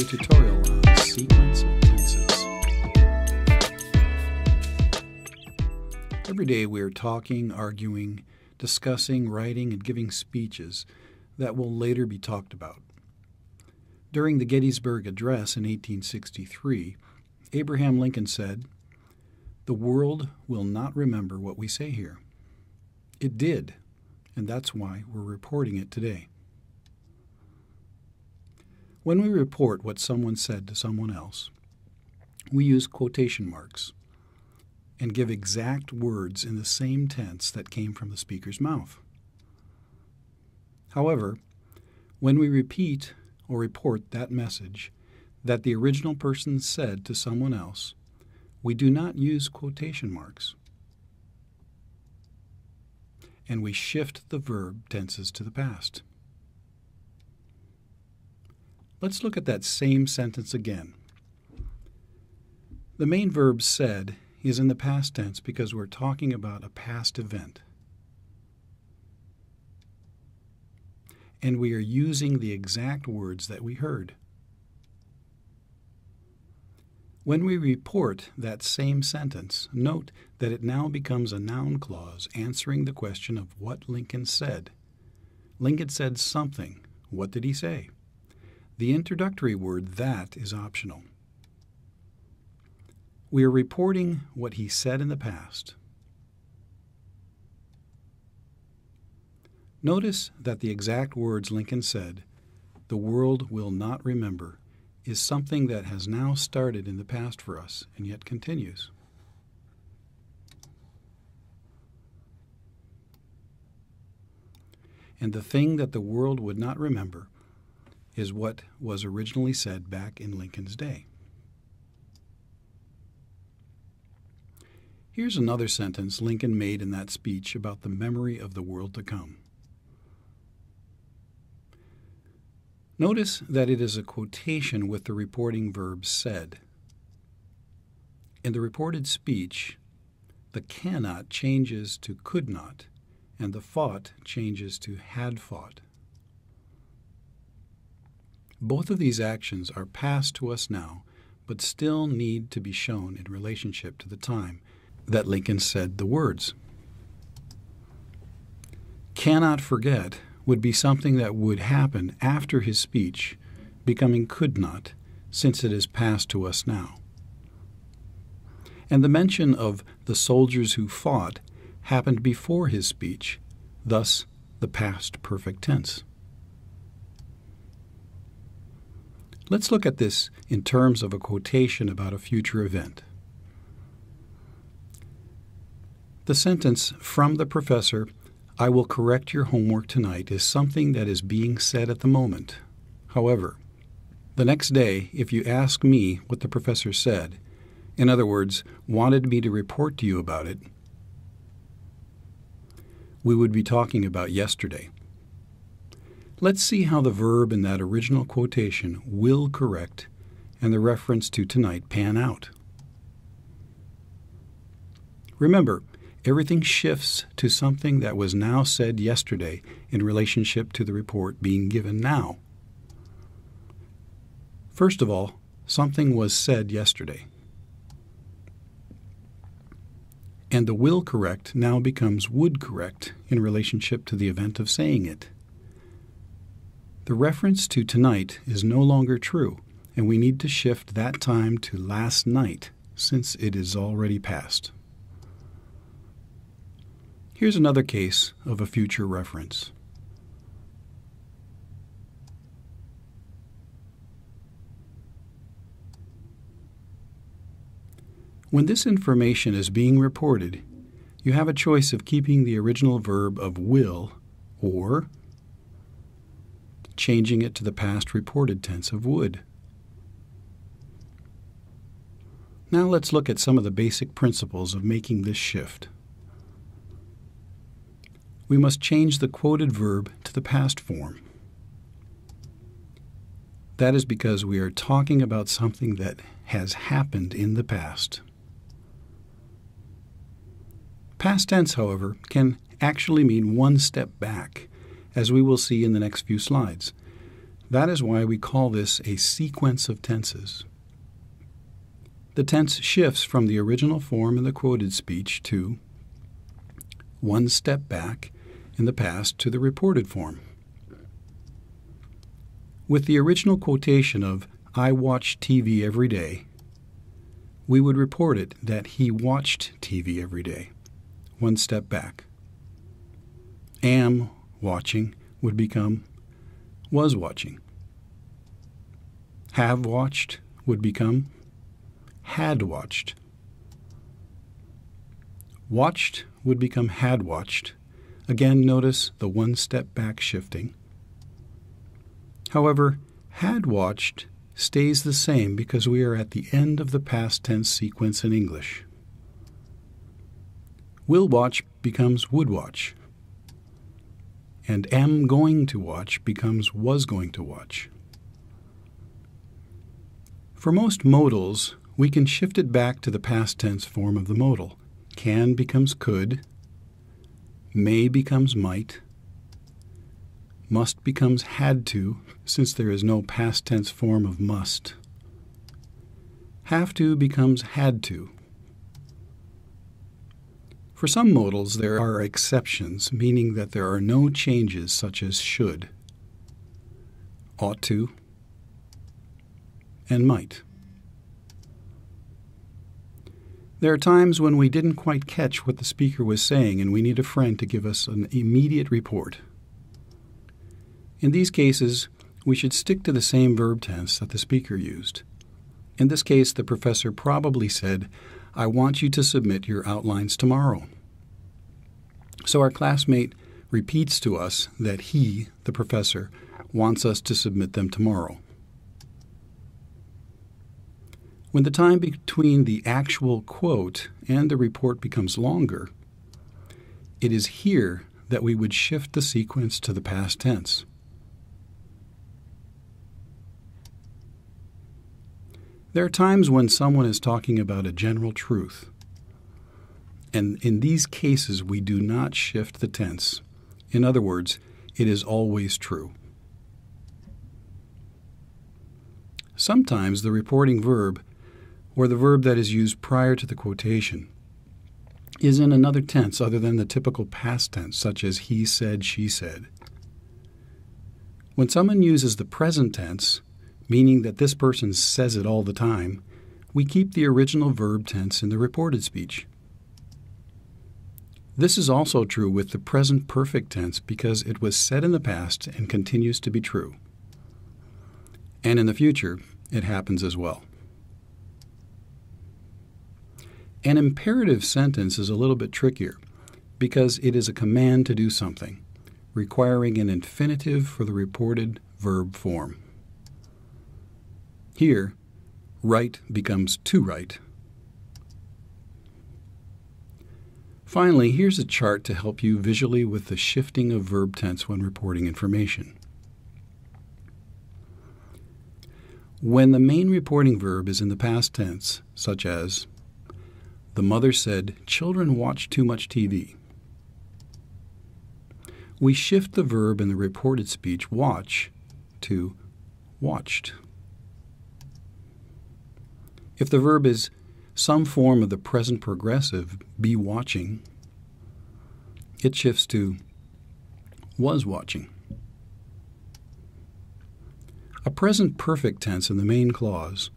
tutorial on sequence of tenses. Every day we are talking, arguing, discussing, writing, and giving speeches that will later be talked about. During the Gettysburg Address in 1863, Abraham Lincoln said, The world will not remember what we say here. It did, and that's why we're reporting it today. When we report what someone said to someone else, we use quotation marks and give exact words in the same tense that came from the speaker's mouth. However, when we repeat or report that message that the original person said to someone else, we do not use quotation marks. And we shift the verb tenses to the past. Let's look at that same sentence again. The main verb said is in the past tense because we're talking about a past event. And we are using the exact words that we heard. When we report that same sentence, note that it now becomes a noun clause answering the question of what Lincoln said. Lincoln said something. What did he say? The introductory word that is optional. We are reporting what he said in the past. Notice that the exact words Lincoln said, the world will not remember, is something that has now started in the past for us and yet continues. And the thing that the world would not remember is what was originally said back in Lincoln's day. Here's another sentence Lincoln made in that speech about the memory of the world to come. Notice that it is a quotation with the reporting verb said. In the reported speech, the cannot changes to could not, and the fought changes to had fought. Both of these actions are past to us now, but still need to be shown in relationship to the time that Lincoln said the words. Cannot forget would be something that would happen after his speech, becoming could not, since it is past to us now. And the mention of the soldiers who fought happened before his speech, thus the past perfect tense. Let's look at this in terms of a quotation about a future event. The sentence from the professor, I will correct your homework tonight, is something that is being said at the moment. However, the next day, if you ask me what the professor said, in other words, wanted me to report to you about it, we would be talking about yesterday. Let's see how the verb in that original quotation, will correct, and the reference to tonight pan out. Remember, everything shifts to something that was now said yesterday in relationship to the report being given now. First of all, something was said yesterday. And the will correct now becomes would correct in relationship to the event of saying it. The reference to tonight is no longer true, and we need to shift that time to last night since it is already past. Here's another case of a future reference. When this information is being reported, you have a choice of keeping the original verb of will or changing it to the past reported tense of would. Now let's look at some of the basic principles of making this shift. We must change the quoted verb to the past form. That is because we are talking about something that has happened in the past. Past tense, however, can actually mean one step back as we will see in the next few slides. That is why we call this a sequence of tenses. The tense shifts from the original form in the quoted speech to one step back in the past to the reported form. With the original quotation of, I watch TV every day, we would report it that he watched TV every day, one step back. Am watching would become was watching. Have watched would become had watched. Watched would become had watched. Again, notice the one step back shifting. However, had watched stays the same because we are at the end of the past tense sequence in English. Will watch becomes would watch, and am going to watch becomes was going to watch. For most modals, we can shift it back to the past tense form of the modal. Can becomes could, may becomes might, must becomes had to, since there is no past tense form of must. Have to becomes had to. For some modals, there are exceptions, meaning that there are no changes such as should, ought to, and might. There are times when we didn't quite catch what the speaker was saying and we need a friend to give us an immediate report. In these cases, we should stick to the same verb tense that the speaker used. In this case, the professor probably said, I want you to submit your outlines tomorrow. So our classmate repeats to us that he, the professor, wants us to submit them tomorrow. When the time between the actual quote and the report becomes longer, it is here that we would shift the sequence to the past tense. There are times when someone is talking about a general truth, and in these cases we do not shift the tense. In other words, it is always true. Sometimes the reporting verb or the verb that is used prior to the quotation, is in another tense other than the typical past tense, such as he said, she said. When someone uses the present tense, meaning that this person says it all the time, we keep the original verb tense in the reported speech. This is also true with the present perfect tense because it was said in the past and continues to be true. And in the future, it happens as well. An imperative sentence is a little bit trickier because it is a command to do something, requiring an infinitive for the reported verb form. Here, write becomes to write. Finally, here's a chart to help you visually with the shifting of verb tense when reporting information. When the main reporting verb is in the past tense, such as the mother said, Children watch too much TV. We shift the verb in the reported speech, watch, to watched. If the verb is some form of the present progressive, be watching, it shifts to was watching. A present perfect tense in the main clause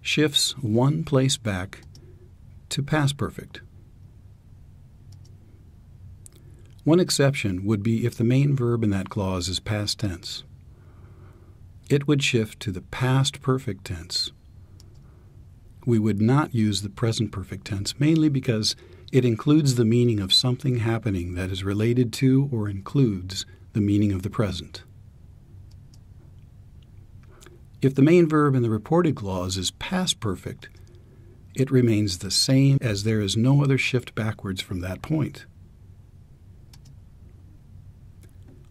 shifts one place back to past perfect. One exception would be if the main verb in that clause is past tense. It would shift to the past perfect tense. We would not use the present perfect tense mainly because it includes the meaning of something happening that is related to or includes the meaning of the present. If the main verb in the reported clause is past perfect, it remains the same as there is no other shift backwards from that point.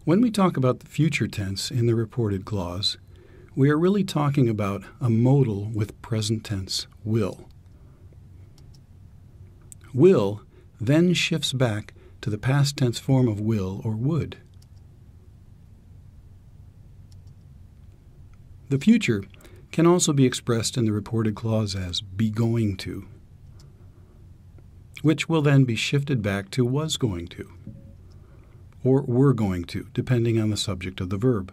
When we talk about the future tense in the reported clause, we are really talking about a modal with present tense will. Will then shifts back to the past tense form of will or would. The future can also be expressed in the reported clause as be going to, which will then be shifted back to was going to, or were going to, depending on the subject of the verb.